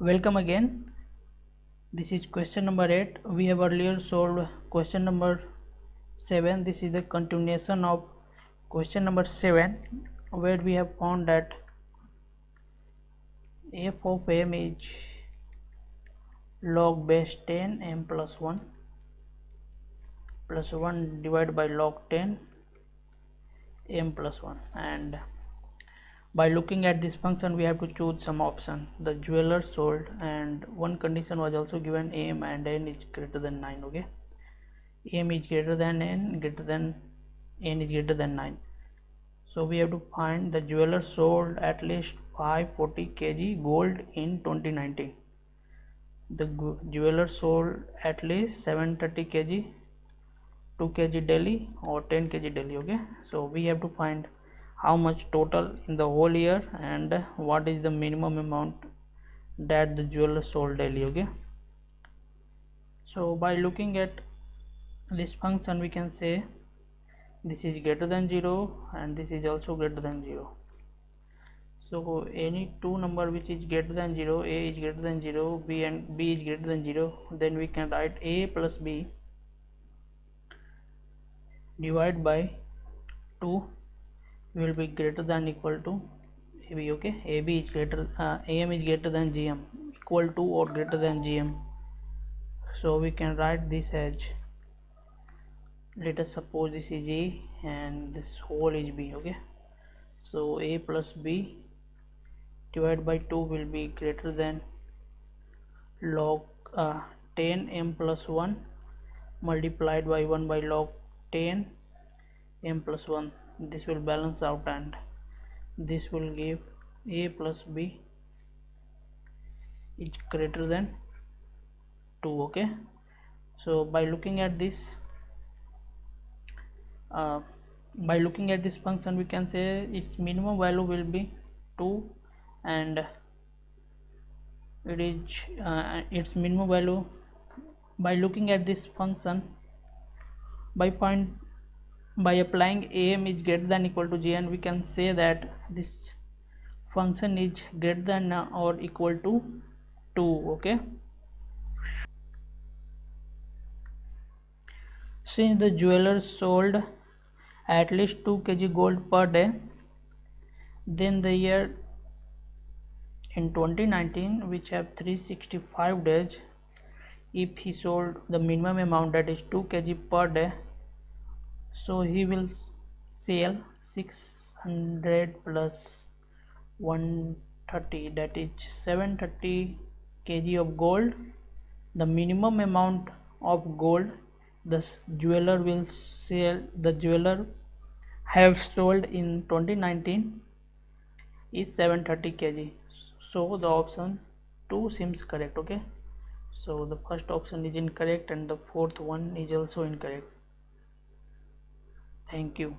welcome again. This is question number 8 we have earlier solved question number 7 this is the continuation of question number 7 where we have found that f of m is log base 10 m plus 1 plus 1 divided by log 10 m plus 1 and by looking at this function we have to choose some option. The jeweler sold and one condition was also given m and n is greater than 9 okay? M is greater than n greater than n is greater than 9 so we have to find the jeweler sold at least 540 kg gold in 2019 the jeweler sold at least 730 kg 2 kg daily or 10 kg daily okay? So we have to find how much total in the whole year and what is the minimum amount that the jeweler sold daily okay? So by looking at this function we can say this is greater than 0 and this is also greater than 0 so any two number which is greater than 0 a is greater than 0 b and b is greater than 0 then we can write a plus b divide by 2 will be greater than equal to AB okay? AB is greater uh, AM is greater than GM equal to or greater than GM so we can write this as let us suppose this is A and this whole is B okay? So A plus B divided by 2 will be greater than log uh, 10 m plus 1 multiplied by 1 by log 10 m plus 1 this will balance out and this will give a plus b is greater than 2 okay? So by looking at this uh, by looking at this function we can say its minimum value will be 2 and it is uh, its minimum value by looking at this function by point by applying am is greater than equal to gm we can say that this function is greater than or equal to 2 okay? Since the jeweler sold at least 2 kg gold per day then the year in 2019 which have 365 days if he sold the minimum amount that is 2 kg per day so he will sell 600 plus 130 that is 730 kg of gold. The minimum amount of gold the jeweler will sell the jeweler have sold in 2019 is 730 kg. So the option 2 seems correct okay? So the first option is incorrect and the fourth one is also incorrect thank you